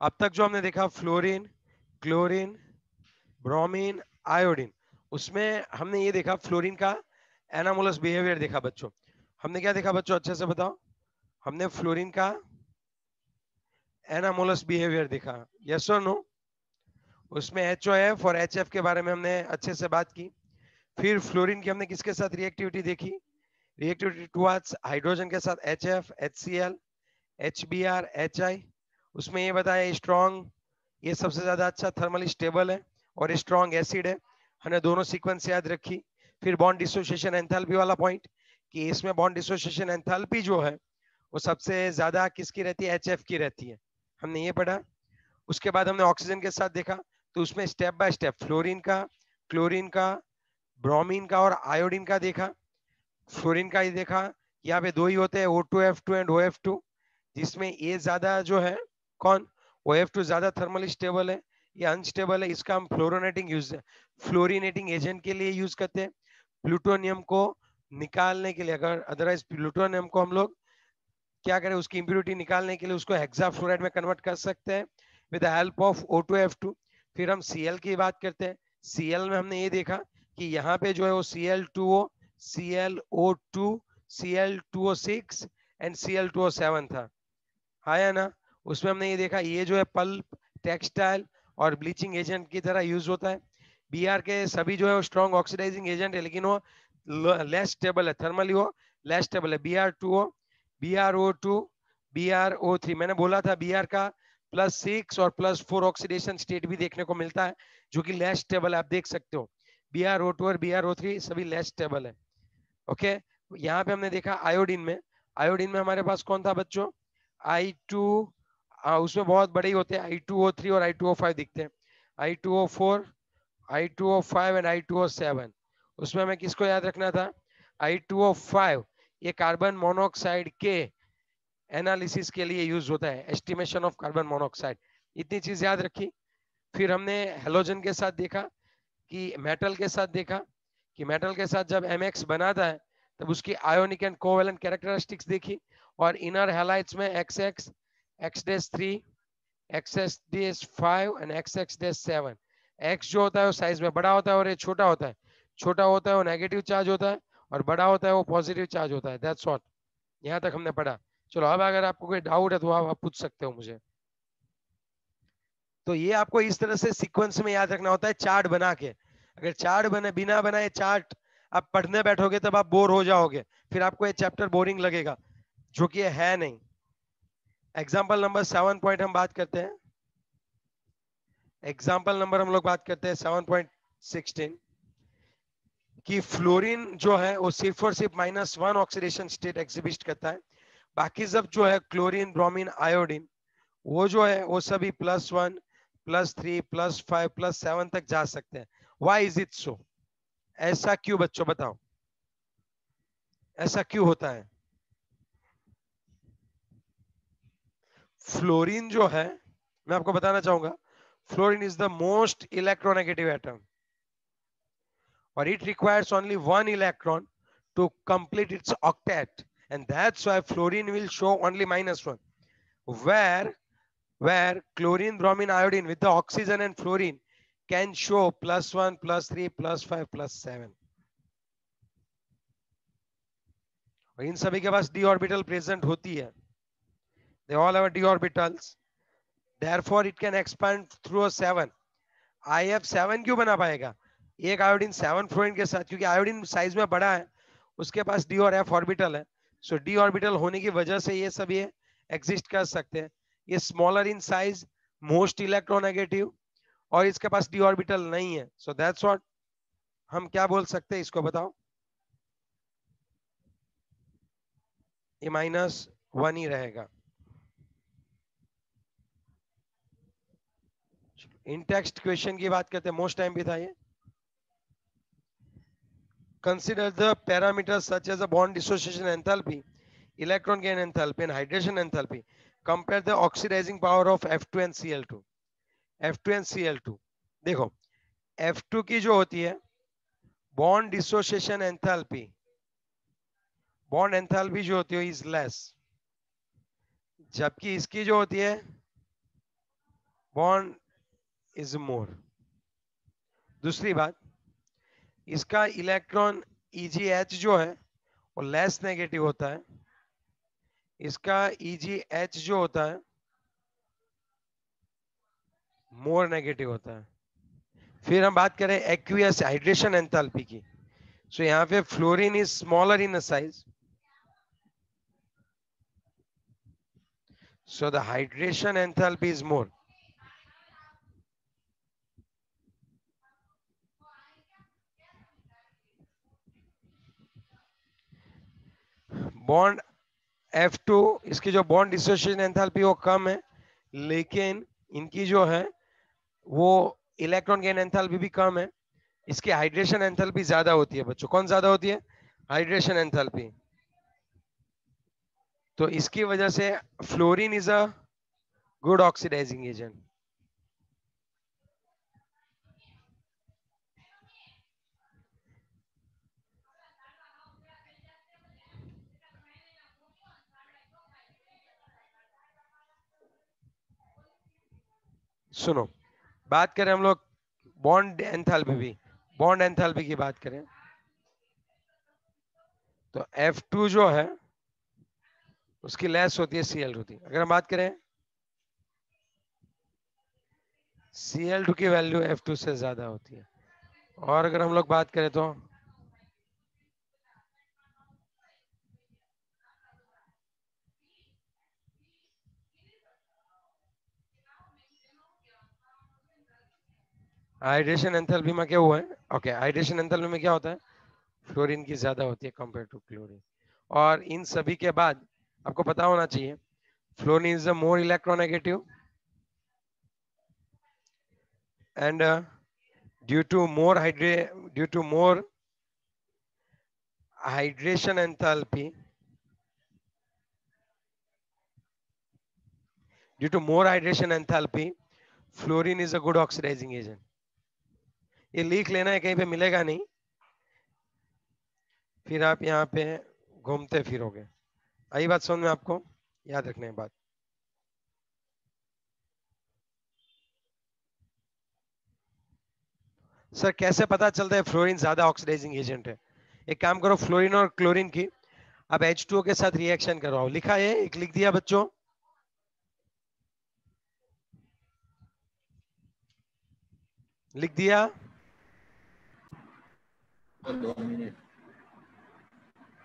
अब तक जो हमने देखा फ्लोरीन क्लोरीन ब्रोमीन आयोडीन उसमें हमने ये देखा फ्लोरीन का एनामोलस बिहेवियर देखा बच्चों। हमने क्या देखा बच्चों, अच्छे से बताओ? हमने फ्लोरीन का एनामोलस बिहेवियर देखा। यस और नो उसमें एच ओ एफ़ और एच एफ़ के बारे में हमने अच्छे से बात की। फिर फ्लोरीन की हमने किसके साथ रिएक्टिविटी देखी? रिएक्टिविटी टुवर्ड्स हाइड्रोजन के साथ H F H C L H B R H I उसमें ये बताया स्ट्रॉन्ग ये सबसे ज़्यादा अच्छा थर्मली स्टेबल है और स्ट्रॉन्ग एसिड है। हमने दोनों सीक्वेंस याद रखी। फिर बॉन्ड डिसोसिएशन एंथैल्पी वाला पॉइंट कि इसमें बॉन्ड डिसोसिएशन एंथैल्पी जो है, वो सबसे ज़्यादा किसकी रहती है? एच की रहती है। हमने ये पढ़ा। उसके बाद हमने ऑक्सीजन के साथ देखा तो उसमें स्टेप बाय स्टेप फ्लोरीन का क्लोरीन का ब्रोमीन का और आयोडीन का देखा। फ्लोरीन का ही देखा। यहाँ पे दो ही होते हैं O2F2 एंड OF2 जिसमें ये ज़्यादा जो है कौन? ओ एफ़ टू ज़्यादा थर्मल स्टेबल है, ये अनस्टेबल है, इसका हम फ्लोरोनेटिंग यूज़ फ्लोरिनेटिंग एजेंट के लिए यूज़ करते हैं। प्लूटोनियम को निकालने के लिए, अगर अदरवाइज़ प्लूटोनियम को हम लोग क्या करें, उसकी इम्प्योरिटी निकालने के लिए उसको हेक्साफ्लोराइड में कन्वर्ट कर सकते हैं विद हेल्प ऑफ़ O2F2 फिर हम सी एल की बात करते हैं। Cl में हमने ये देखा कि यहाँ पे जो है वो Cl2O ClO2 Cl2O6 and Cl2O7 था। आया ना? उसमें हमने ये देखा, ये जो है पल्प, टेक्सटाइल और ब्लीचिंग एजेंट की तरह यूज़ होता है। बी आर के सभी जो है वो स्ट्रॉन्ग ऑक्सीडाइजिंग एजेंट है, लेकिन वो लेस स्टेबल है थर्मली वो लेस स्टेबल है। B R two O B R O two B R O three मैंने बोला था बी आर का प्लस सिक्स और प्लस फोर ऑक्सीडेशन स्टेट भी देखने को मिलता है, जो कि लेस स्टेबल आप देख सकते हो। बी आर ओ टू और बी आर ओ थ्री सभी लेस स्टेबल है। ओके यहाँ पे हमने देखा आयोडीन में। आयोडीन में हमारे पास कौन था बच्चों? आई टू उसमें बहुत बड़े होते हैं। आई टू ओ थ्री और आई टू ओ फाइव दिखते हैं। I two O four I two O five and I two O seven उसमें हमें किसको याद रखना था? आई टू ओ फाइव ये कार्बन मोनोऑक्साइड के एनालिसिस के लिए यूज़ होता है। एस्टिमेशन ऑफ़ कार्बन मोनोऑक्साइड इतनी चीज़ याद रखी। फिर हमने हेलोजन के साथ देखा कि मेटल के साथ देखा कि मेटल के साथ जब एम बनाता है, तब उसकी आयोनिक एंड कोवेलेंट कैरेक्टरिस्टिक्स देखी और इनर हेलाइट्स में X X X dash three X S dash five and X X dash seven X जो होता है वो साइज़ में बड़ा होता है और ये छोटा होता है। छोटा होता है वो नेगेटिव चार्ज होता है और बड़ा होता है वो पॉजिटिव चार्ज होता है। दैट्स व्हाट यहाँ तक हमने पढ़ा। चलो, अब अगर आपको कोई डाउट है तो आप पूछ सकते हो मुझे। तो ये आपको इस तरह से सीक्वेंस में याद रखना होता है चार्ट बना के। अगर चार्ट बने, बिना बनाए चार्ट आप पढ़ने बैठोगे तब आप बोर हो जाओगे। फिर आपको ये चैप्टर बोरिंग लगेगा, जो कि है नहीं। एग्ज़ाम्पल नंबर सेवन पॉइंट हम बात करते हैं। एग्ज़ाम्पल नंबर हम लोग बात करते हैं सेवन पॉइंट सिक्सटीन कि फ्लोरीन जो है वो सिर्फ़ और सिर्फ़ minus one oxidation state exhibit करता है। बाकी सब जो है क्लोरीन ब्रोमीन आयोडीन वो जो है वो सभी plus one plus three plus five plus seven तक जा सकते हैं। वाई इज़ इट सो ऐसा क्यों बच्चों बताओ? ऐसा क्यों होता है? फ्लोरिन जो है, मैं आपको बताना चाहूँगा, fluorine is the most electronegative atom और it requires only one electron to complete its octet and that's why fluorine will show only minus one where where chlorine bromine iodine with the oxygen and fluorine can show plus one plus three plus five plus seven इन सभी के पास D orbital present होती है। They all have d orbitals. Therefore, it can expand through a seven. If seven क्यों बना पाएगा? एक iodine seven fluorine के साथ, क्योंकि आयोडीन साइज़ में बड़ा है, उसके पास डी और एफ़ ऑर्बिटल है। सो डी ऑर्बिटल होने की वजह से ये सब ये एग्जिस्ट कर सकते हैं। ये smaller in size most electronegative और इसके पास डी ऑर्बिटल नहीं है। सो दैट्स व्हाट हम क्या बोल सकते हैं, इसको बताओ? ये माइनस वन ही रहेगा। इंटेक्स्ट क्वेश्चन की बात करते हैं। मोस्ट टाइम भी था ये। Consider the parameter such as a bond dissociation enthalpy electron gain enthalpy and hydration enthalpy compare the oxidising power of F2 and Cl2 F2 and Cl2 देखो F2 की जो होती है bond dissociation enthalpy bond enthalpy जो होती है is less जबकि इसकी जो होती है बॉन्ड इज़ मोर दूसरी बात इसका इलेक्ट्रॉन EGH जो है वो लेस नेगेटिव होता है। इसका EGH जो होता है मोर नेगेटिव होता है। फिर हम बात करें एक्वियस हाइड्रेशन एंथैल्पी की। सो so, यहाँ पे fluorine is smaller in size so the hydration enthalpy is more bond F2 इसकी जो बॉन्ड डिसोसिएशन एंथैल्पी वो कम है, लेकिन इनकी जो है, वो इलेक्ट्रॉन गेन एंथैल्पी भी कम है। इसकी हाइड्रेशन एंथैल्पी ज़्यादा होती है बच्चों। कौन ज़्यादा होती है? हाइड्रेशन एंथैल्पी तो इसकी वजह से fluorine is a good oxidising agent सुनो बात करें हम लोग बॉन्ड एंथैल्पी भी बॉन्ड एंथैल्पी की बात करें। तो F2 जो है उसकी लेस होती है Cl होती है। अगर हम बात करें Cl2 की वैल्यू F2 से ज़्यादा होती है। और अगर हम लोग बात करें तो हाइड्रेशन एंथैल्पी में क्या हुआ है? ओके हाइड्रेशन एंथैल्पी में क्या होता है? फ्लोरीन की ज़्यादा होती है कंपेयर टू क्लोरीन और इन सभी के बाद आपको पता होना चाहिए fluorine is a more electronegative and due to more hydra due to more hydration enthalpy due to more hydration enthalpy fluorine is a good oxidising agent ये लिख लेना है, कहीं पे मिलेगा नहीं। फिर आप यहाँ पे घूमते फिरोगे। आई बात समझ में आपको, याद रखने बात। सर, कैसे पता चलता है फ्लोरीन ज़्यादा ऑक्सीडाइजिंग एजेंट है? एक काम करो, फ्लोरीन और क्लोरीन की अब H2O के साथ रिएक्शन करवाओ। लिखा है, एक लिख दिया बच्चों। लिख दिया।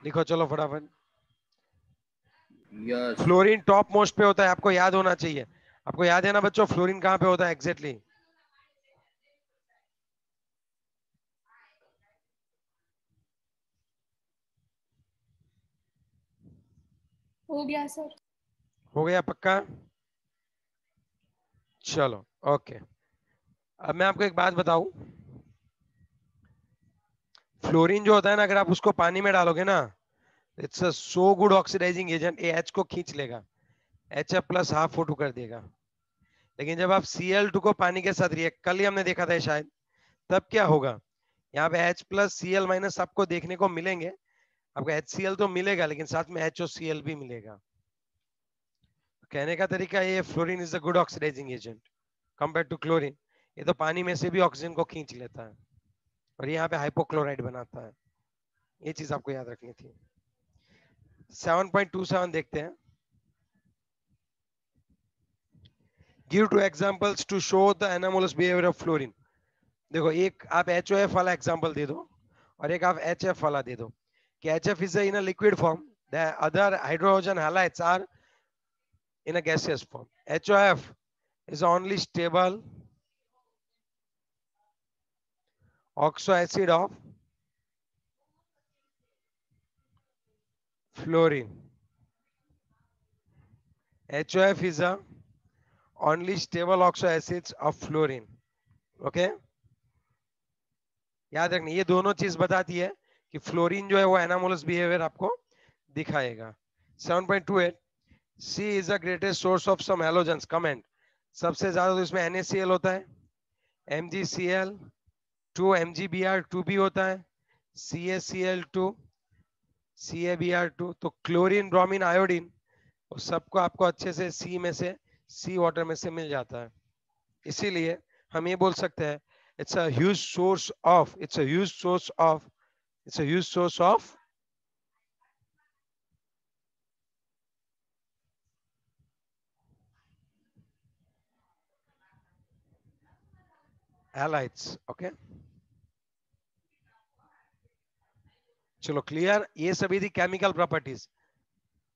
लिखो चलो फटाफट। यस फ्लोरीन टॉप मोस्ट पे होता है आपको याद होना चाहिए। आपको याद है ना बच्चों फ्लोरीन कहाँ पे होता है एग्जैक्टली exactly? हो गया सर। हो गया पक्का? चलो ओके अब मैं आपको एक बात बताऊँ। फ्लोरीन जो होता है ना, अगर आप उसको पानी में डालोगे ना it's a so good oxidising agent A H को खींच लेगा। एच एफ़ प्लस हाफ़ फ़ोटो कर देगा। लेकिन जब आप सी एल टू को पानी के साथ रिएक्ट कल ही हमने देखा था शायद, तब क्या होगा? यहाँ पे H plus C L minus आपको देखने को मिलेंगे। आपको एच सी एल तो मिलेगा, लेकिन साथ में एच ओ सी एल भी मिलेगा। कहने का तरीका ये, fluorine is a good oxidising agent compare to chlorine ये तो पानी में से भी ऑक्सीजन को खींच लेता है। और यहाँ पे हाइपोक्लोराइड बनाता है। ये चीज़ आपको याद रखनी थी। 7.27 देखते हैं। Give two examples to show the anomalous behaviour of fluorine देखो, एक आप HOF वाला एग्जांपल दे दो और एक आप HF वाला दे दो कि HF is in a liquid form, the other hydrogen halides are in a gaseous form. HOF is only stable oxo acid of fluorine. HOF is a only stable oxo acids of fluorine. Okay? याद रखना, ये दोनों चीज़ बताती है कि fluorine जो है वो एनामोलस बिहेवियर आपको दिखाएगा 7.28 sea is the greatest source of some halogens comment सबसे ज़्यादा तो इसमें NaCl होता है MgCl two M G B R two भी होता है C A C L two C A B R two तो क्लोरीन ब्रोमीन आयोडीन सबको आपको अच्छे से सी में से सी वाटर में से मिल जाता है। इसीलिए हम ये बोल सकते हैं it's a huge source of it's a huge source of it's a huge source of halides okay? चलो क्लियर ये सभी थी केमिकल प्रॉपर्टीज़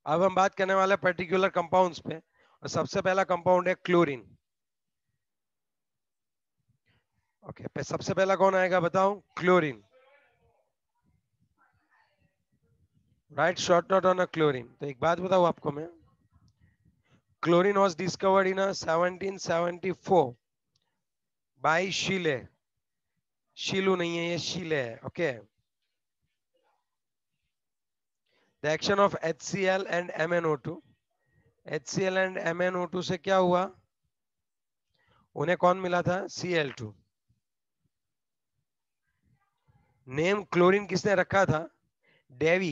अब हम बात करने वाले पर्टिकुलर कंपाउंड्स पे। और सबसे पहला कंपाउंड है क्लोरीन ओके okay, सबसे पहला कौन आएगा बताओ chlorine right short note on a chlorine तो एक बात बताऊँ आपको मैं। Chlorine was discovered in 1774 by Scheele शीलू नहीं है ये शीले है okay the action of HCl and MnO2 HCl and MnO2 से क्या हुआ? उन्हें कौन मिला था? Cl2 नेम क्लोरीन किसने रखा था? डेवी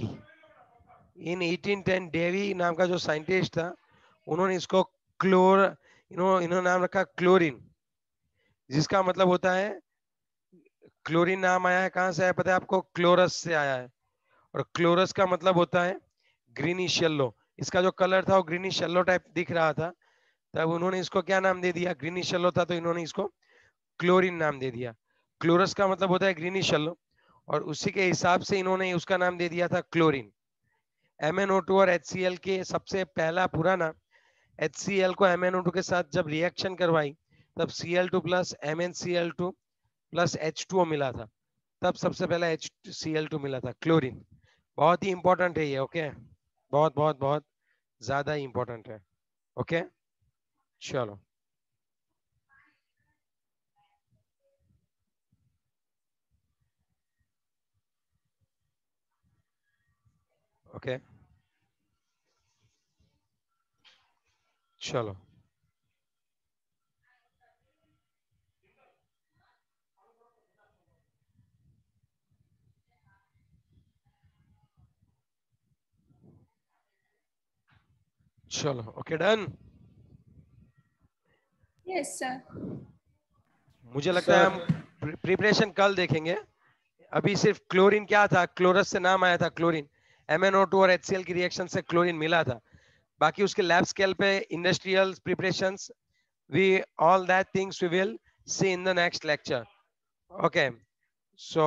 इन 1810 डेवी नाम का जो साइंटिस्ट था, उन्होंने इसको क्लोर इन्होंने नाम रखा क्लोरीन जिसका मतलब होता है क्लोरीन नाम आया है, कहाँ से आया पता है आपको? क्लोरस से आया है। और क्लोरस का मतलब होता है ग्रीनिश येलो इसका जो कलर था वो ग्रीनिश येलो टाइप दिख रहा था। तब उन्होंने इसको क्या नाम दे दिया? ग्रीनिश येलो था तो इन्होंने इसको क्लोरीन नाम दे दिया। क्लोरस का मतलब होता है ग्रीनिश येलो और उसी के हिसाब से इन्होंने उसका नाम दे दिया था क्लोरीन। MnO2 और HCl के सबसे पहला पुराना HCl को MnO2 के साथ जब रिएक्शन करवाई, तब C L two plus M N C L two plus H two मिला था। तब सबसे पहला एच सी एल टू मिला था, क्लोरीन। बहुत ही इंपॉर्टेंट है ये ओके बहुत बहुत बहुत ज़्यादा इंपॉर्टेंट है ओके चलो। ओके चलो। चलो ओके डन यस सर मुझे लगता है हम प्रिपरेशन कल देखेंगे। अभी सिर्फ़ क्लोरीन क्या था? क्लोरस से नाम आया था क्लोरीन MnO2 और HCl की रिएक्शन से क्लोरीन मिला था। बाकी उसके लैब स्केल पे industrial preparations we all that things we will see in the next lecture. Okay so